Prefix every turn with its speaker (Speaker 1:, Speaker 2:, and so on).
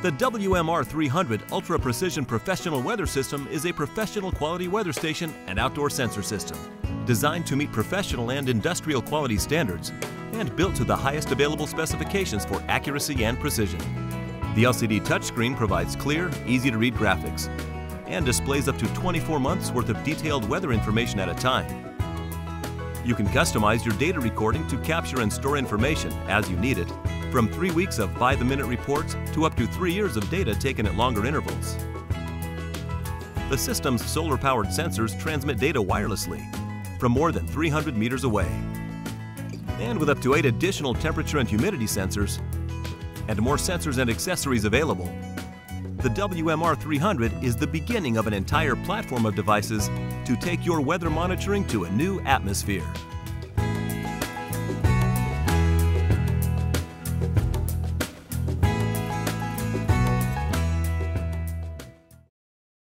Speaker 1: The WMR 300 Ultra Precision Professional Weather System is a professional quality weather station and outdoor sensor system designed to meet professional and industrial quality standards and built to the highest available specifications for accuracy and precision. The LCD touchscreen provides clear, easy to read graphics and displays up to 24 months worth of detailed weather information at a time. You can customize your data recording to capture and store information as you need it, from three weeks of by-the-minute reports to up to three years of data taken at longer intervals. The system's solar-powered sensors transmit data wirelessly from more than 300 meters away. And with up to eight additional temperature and humidity sensors, and more sensors and accessories available, the WMR 300 is the beginning of an entire platform of devices to take your weather monitoring to a new atmosphere.